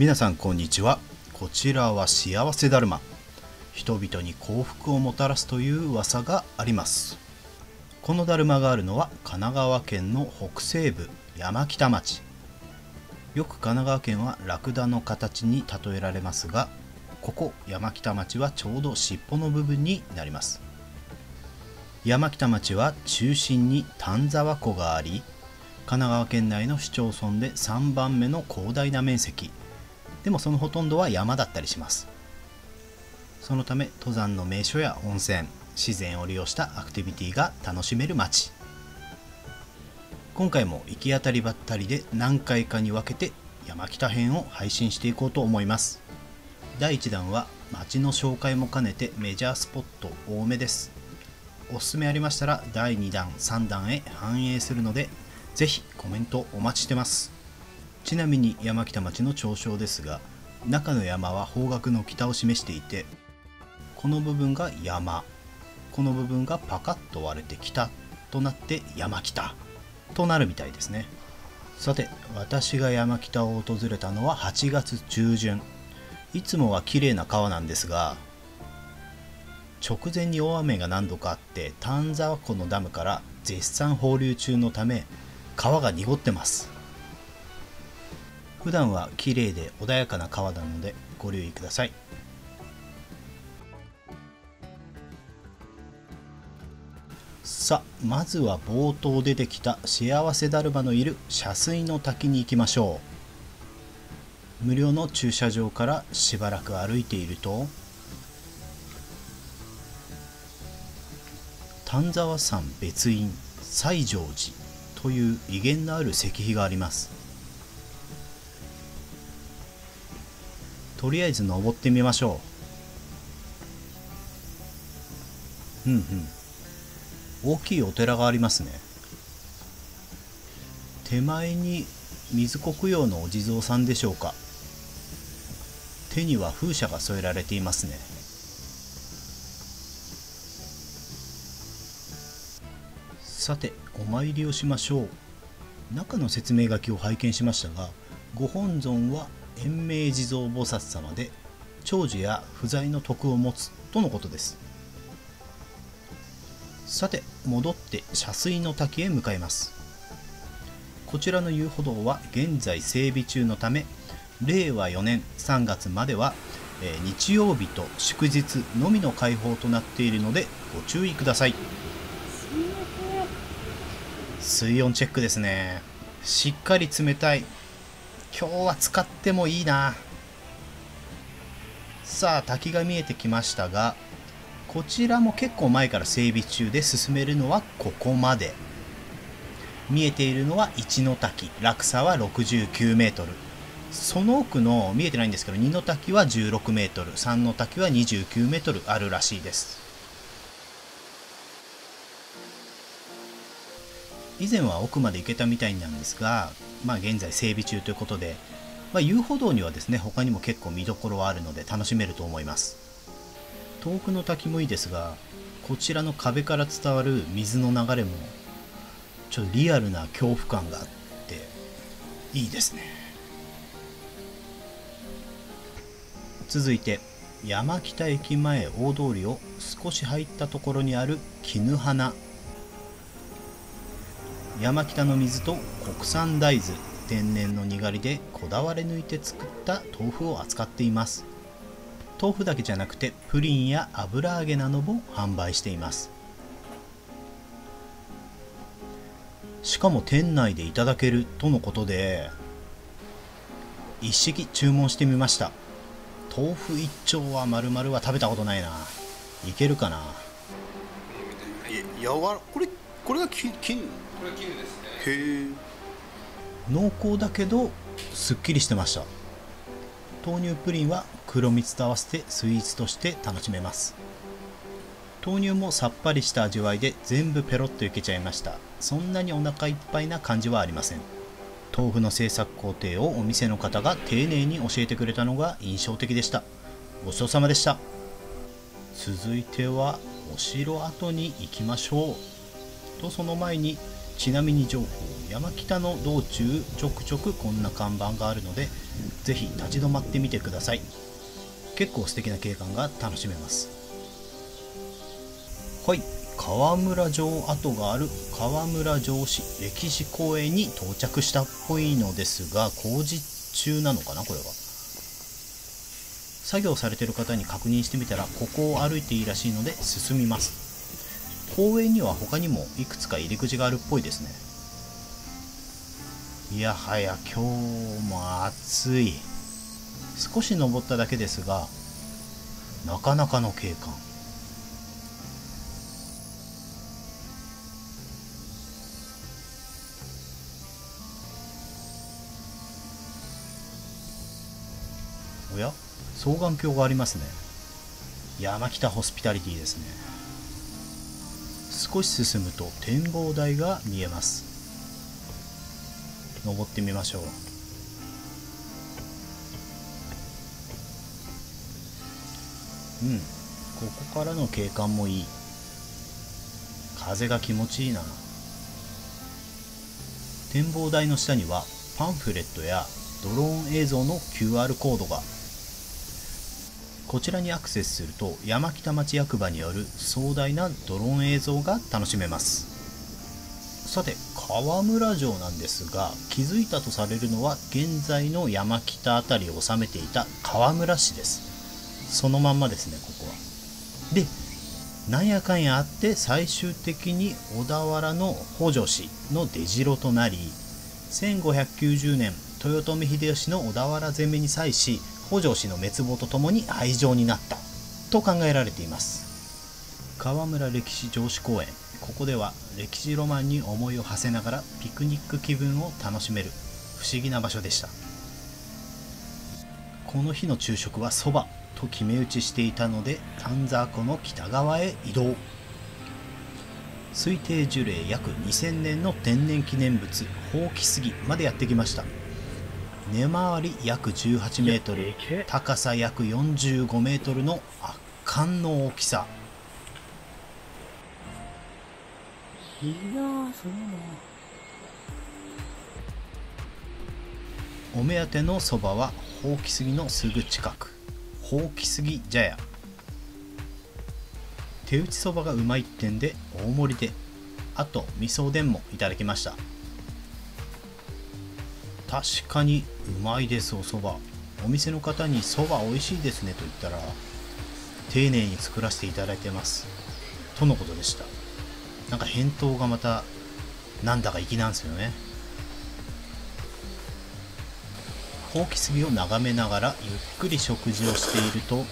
皆さんこんにちは。こちらは幸せだるま。人々に幸福をもたらすという噂があります。このだるまがあるのは神奈川県の北西部山北町。よく神奈川県はラクダの形に例えられますがここ山北町はちょうど尻尾の部分になります。山北町は中心に丹沢湖があり神奈川県内の市町村で3番目の広大な面積。でもそのほとんどは山だったりします。そのため登山の名所や温泉自然を利用したアクティビティが楽しめる町今回も行き当たりばったりで何回かに分けて山北編を配信していこうと思います。第1弾は街の紹介も兼ねてメジャースポット多めです。おすすめありましたら第2弾3弾へ反映するのでぜひコメントお待ちしてます。ちなみに山北町の長称ですが中の山は方角の北を示していてこの部分が山。この部分がパカッと割れて北となって山北。となるみたいですね。さて私が山北を訪れたのは8月中旬。いつもは綺麗な川なんですが直前に大雨が何度かあって丹沢湖のダムから絶賛放流中のため川が濁ってます。普段は綺麗で穏やかな川なのでご留意ください。さあまずは冒頭出てきた幸せだるまのいる遮水の滝に行きましょう。無料の駐車場からしばらく歩いていると丹沢山別院西条寺という威厳のある石碑があります。とりあえず登ってみましょう。うんうん。大きいお寺がありますね。手前に水黒洋のお地蔵さんでしょうか。手には風車が添えられていますね。さてお参りをしましょう。中の説明書きを拝見しましたがご本尊は延命地蔵菩薩様で長寿や不在の徳を持つとのことです。さて戻って遮水の滝へ向かいます。こちらの遊歩道は現在整備中のため令和4年3月までは、えー、日曜日と祝日のみの開放となっているのでご注意ください。水温チェックですね。しっかり冷たい今日は使ってもいいな。さあ滝が見えてきましたがこちらも結構前から整備中で進めるのはここまで。見えているのは1の滝落差は69メートル。その奥の見えてないんですけど2の滝は16メートル3の滝は29メートルあるらしいです。以前は奥まで行けたみたいなんですが、まあ、現在整備中ということで、まあ、遊歩道にはですね他にも結構見どころはあるので楽しめると思います。遠くの滝もいいですがこちらの壁から伝わる水の流れもちょっとリアルな恐怖感があっていいですね。続いて山北駅前大通りを少し入ったところにある絹花。山北の水と国産大豆天然のにがりでこだわり抜いて作った豆腐を扱っています。豆腐だけじゃなくてプリンや油揚げなども販売しています。しかも店内でいただけるとのことで一式注文してみました。豆腐一丁は丸々は食べたことないな。いけるかな？やわこれこれが金金？これ絹ですね。へえ。濃厚だけどすっきりしてました。豆乳プリンは黒蜜と合わせてスイーツとして楽しめます。豆乳もさっぱりした味わいで全部ペロッといけちゃいました。そんなにお腹いっぱいな感じはありません。豆腐の製作工程をお店の方が丁寧に教えてくれたのが印象的でした。ごちそうさまでした。続いてはお城跡に行きましょうとその前にちなみに情報山北の道中ちょくちょくこんな看板があるのでぜひ立ち止まってみてください。結構素敵な景観が楽しめます。はい。川村城跡がある川村城市歴史公園に到着したっぽいのですが工事中なのかなこれは。作業されてる方に確認してみたらここを歩いていいらしいので進みます。公園には他にもいくつか入り口があるっぽいですね。いやはや今日も暑い。少し登っただけですがなかなかの景観。おや？双眼鏡がありますね。山北ホスピタリティですね。少し進むと展望台が見えます。登ってみましょう。うん。ここからの景観もいい。風が気持ちいいな。展望台の下にはパンフレットやドローン映像の QR コードが。こちらにアクセスすると山北町役場による壮大なドローン映像が楽しめます。さて川村城なんですが気づいたとされるのは現在の山北辺りを治めていた川村市です。そのまんまですねここは。でなんやかんやあって最終的に小田原の北条氏の出城となり1590年豊臣秀吉の小田原攻めに際し北条氏の滅亡とともに廃城になったと考えられています。川村歴史城址公園。ここでは歴史ロマンに思いを馳せながらピクニック気分を楽しめる不思議な場所でした。この日の昼食はそばと決め打ちしていたので丹沢湖の北側へ移動。推定樹齢約2000年の天然記念物ほうき杉までやってきました。根回り約18メートル高さ約45メートルの圧巻の大きさ。いやーすごいなお目当てのそばはほうき杉のすぐ近く。ほうき杉茶屋。手打ちそばがうまいってんで大盛りで。あと味噌おでんもいただきました確かにうまいですおそばお店の方にそば美味しいですねと言ったら丁寧に作らせていただいてます。とのことでした。なんか返答がまたなんだか粋なんですよね。ほうき杉を眺めながらゆっくり食事をしていると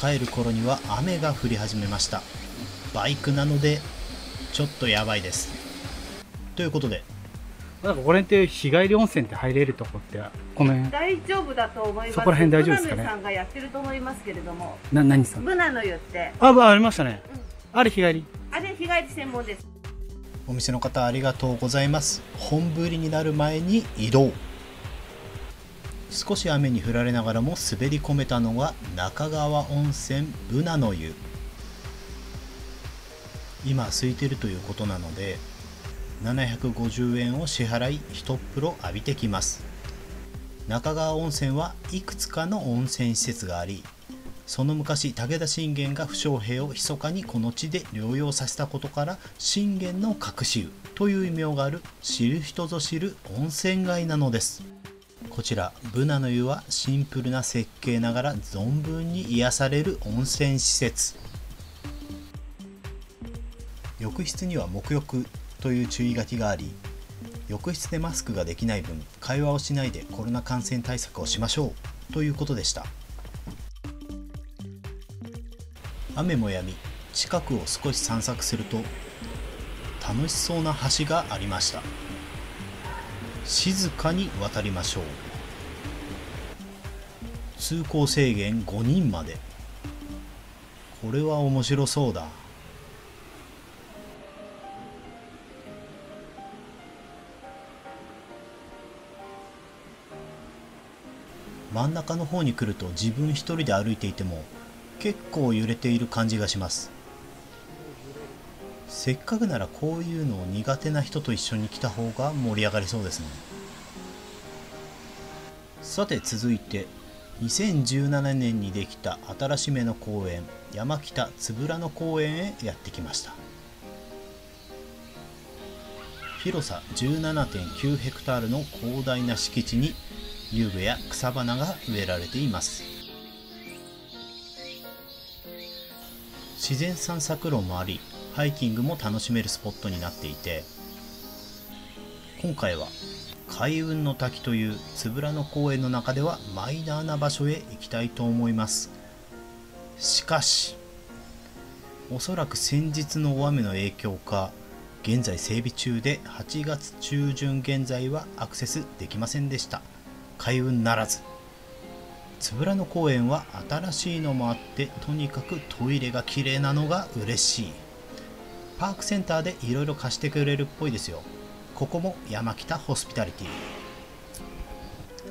帰る頃には雨が降り始めました。バイクなのでちょっとやばいです。ということでなんかこれって日帰り温泉って入れるとこってこの辺大丈夫だと思います。そこら辺大丈夫ですかね？ブナの湯さんがやってると思いますけれども、な何さんブナの湯って、あありましたね。あれ日帰り。あれ日帰り専門です。お店の方ありがとうございます。本降りになる前に移動。少し雨に降られながらも滑り込めたのが中川温泉ブナの湯。今空いてるということなので750円を支払い一風呂浴びてきます。中川温泉はいくつかの温泉施設がありその昔武田信玄が負傷兵を密かにこの地で療養させたことから信玄の隠し湯という異名がある知る人ぞ知る温泉街なのです。こちらブナの湯はシンプルな設計ながら存分に癒される温泉施設。浴室には沐浴。という注意書きがあり浴室でマスクができない分会話をしないでコロナ感染対策をしましょうということでした。雨も止み近くを少し散策すると楽しそうな橋がありました。静かに渡りましょう。通行制限5人まで。これは面白そうだ。真ん中の方に来ると自分一人で歩いていても結構揺れている感じがします。せっかくならこういうのを苦手な人と一緒に来た方が盛り上がりそうですね。さて続いて2017年にできた新しめの公園山北つぶらの公園へやってきました。広さ17.9ヘクタールの広大な敷地に遊具や草花が植えられています。自然散策路もありハイキングも楽しめるスポットになっていて今回は海雲の滝というつぶらの公園の中ではマイナーな場所へ行きたいと思います。しかしおそらく先日の大雨の影響か現在整備中で8月中旬現在はアクセスできませんでした。開運ならず。つぶらの公園は新しいのもあってとにかくトイレが綺麗なのが嬉しい。パークセンターでいろいろ貸してくれるっぽいですよ。ここも山北ホスピタリティ。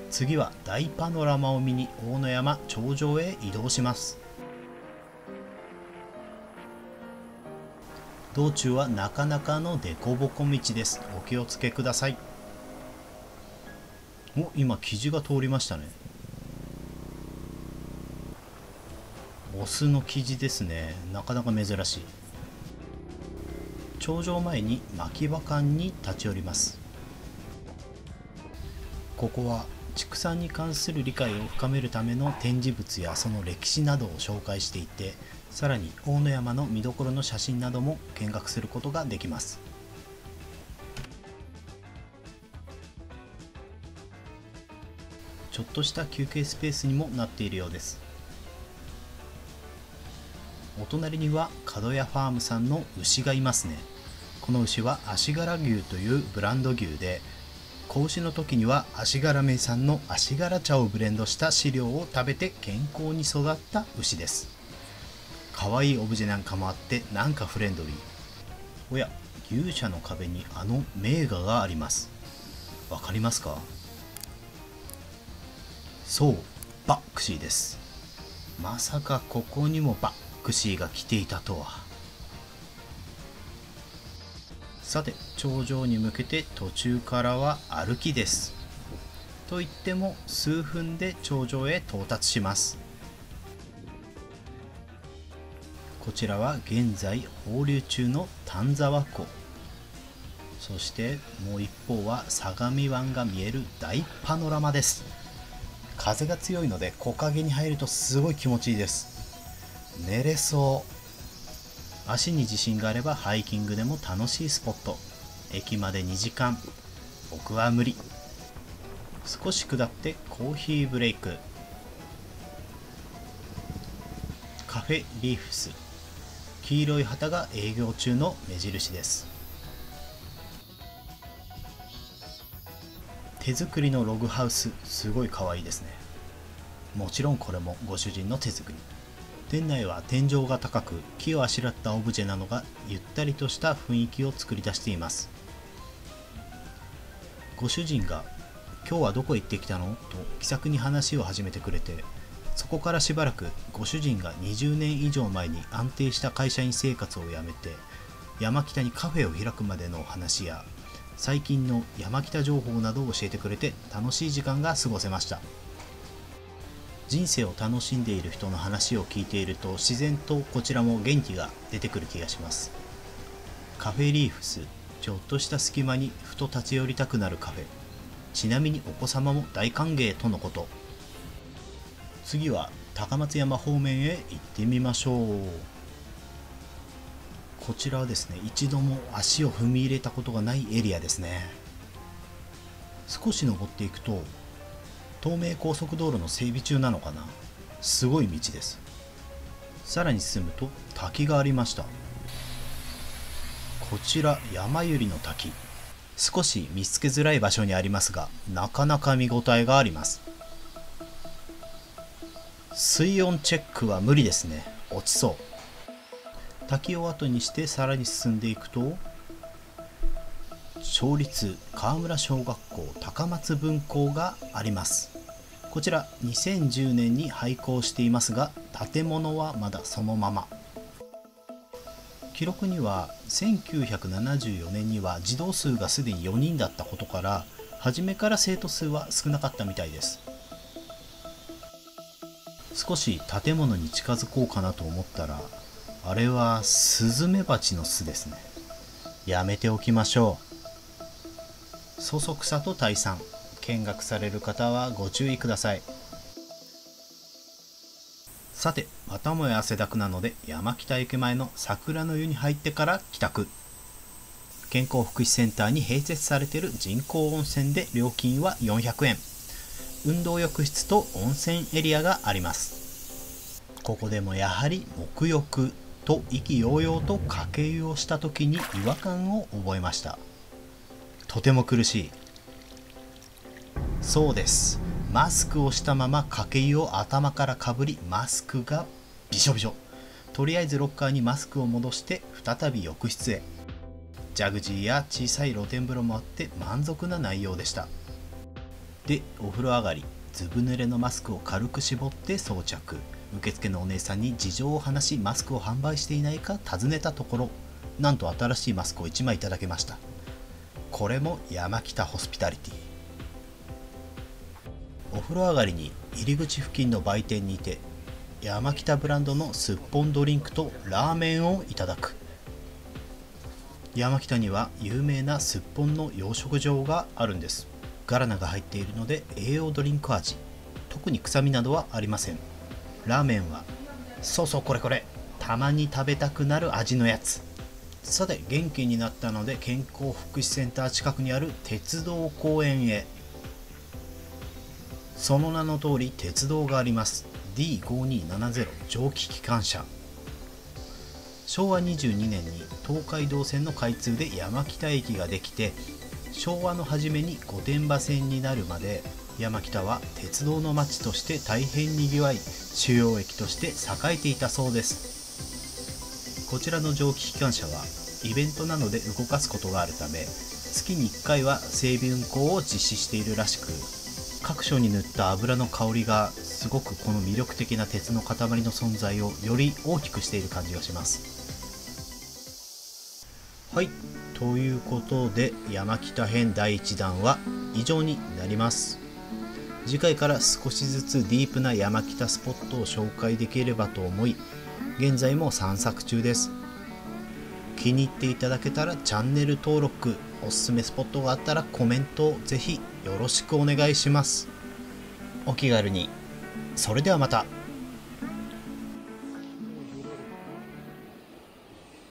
次は大パノラマを見に大野山頂上へ移動します。道中はなかなかの凸凹道です。お気をつけください。お今生地が通りましたね。オスの生地ですね。なかなか珍しい。頂上前に牧場館に立ち寄ります。ここは畜産に関する理解を深めるための展示物やその歴史などを紹介していてさらに大野山の見どころの写真なども見学することができます。ちょっとした休憩スペースにもなっているようです。お隣には角屋ファームさんの牛がいますね。この牛は足柄牛というブランド牛で子牛の時には足柄名産の足柄茶をブレンドした飼料を食べて健康に育った牛です。可愛いオブジェなんかもあってなんかフレンドリー。おや牛舎の壁にあの名画があります。わかりますか？そうバックシーです。まさかここにもバックシーが来ていたとは。さて頂上に向けて途中からは歩きです。と言っても数分で頂上へ到達します。こちらは現在放流中の丹沢湖。そしてもう一方は相模湾が見える大パノラマです。風が強いので木陰に入るとすごい気持ちいいです。寝れそう。足に自信があればハイキングでも楽しいスポット。駅まで2時間。僕は無理。少し下ってコーヒーブレイク。カフェリーフス。黄色い旗が営業中の目印です。手作りのログハウスすごい可愛いですね。もちろんこれもご主人の手作り。店内は天井が高く木をあしらったオブジェなどがゆったりとした雰囲気を作り出しています。ご主人が「今日はどこ行ってきたの?」と気さくに話を始めてくれてそこからしばらくご主人が20年以上前に安定した会社員生活を辞めて山北にカフェを開くまでの話や最近の山北情報などを教えてくれて楽しい時間が過ごせました。人生を楽しんでいる人の話を聞いていると自然とこちらも元気が出てくる気がします。カフェリーフスちょっとした隙間にふと立ち寄りたくなるカフェ。ちなみにお子様も大歓迎とのこと。次は高松山方面へ行ってみましょう。こちらはですね一度も足を踏み入れたことがないエリアですね。少し登っていくと東名高速道路の整備中なのかな。すごい道です。さらに進むと滝がありました。こちら山百合の滝。少し見つけづらい場所にありますがなかなか見応えがあります。水温チェックは無理ですね。落ちそう。滝を後にしてさらに進んでいくと町立川村小学校高松分校があります。こちら2010年に廃校していますが建物はまだそのまま。記録には1974年には児童数がすでに4人だったことから初めから生徒数は少なかったみたいです。少し建物に近づこうかなと思ったらあれはスズメバチの巣ですね。やめておきましょう。そそくさと退散見学される方はご注意ください。さてまたもや汗だくなので山北駅前の桜の湯に入ってから帰宅。健康福祉センターに併設されている人工温泉で料金は400円運動浴室と温泉エリアがあります。ここでもやはり沐浴。と意気揚々と掛け湯をした時に違和感を覚えました。とても苦しい。そうです。マスクをしたまま掛け湯を頭からかぶりマスクがびしょびしょ。とりあえずロッカーにマスクを戻して再び浴室へ。ジャグジーや小さい露天風呂もあって満足な内容でした。でお風呂上がりずぶ濡れのマスクを軽く絞って装着。受付のお姉さんに事情を話しマスクを販売していないか尋ねたところなんと新しいマスクを1枚いただけました。これも山北ホスピタリティ。お風呂上がりに入り口付近の売店にいて山北ブランドのすっぽんドリンクとラーメンをいただく。山北には有名なすっぽんの養殖場があるんです。ガラナが入っているので栄養ドリンク味。特に臭みなどはありません。ラーメンはそうそうこれこれたまに食べたくなる味のやつ。さて元気になったので健康福祉センター近くにある鉄道公園へ。その名の通り鉄道があります。D5270 蒸気機関車。昭和22年に東海道線の開通で山北駅ができて昭和の初めに御殿場線になるまで山北は鉄道の街として大変にぎわい主要駅として栄えていたそうです。こちらの蒸気機関車はイベントなどで動かすことがあるため月に1回は整備運行を実施しているらしく各所に塗った油の香りがすごくこの魅力的な鉄の塊の存在をより大きくしている感じがします。はいということで山北編第1弾は以上になります。次回から少しずつディープな山北スポットを紹介できればと思い現在も散策中です。気に入っていただけたらチャンネル登録おすすめスポットがあったらコメントをぜひよろしくお願いします。お気軽に。それではまた。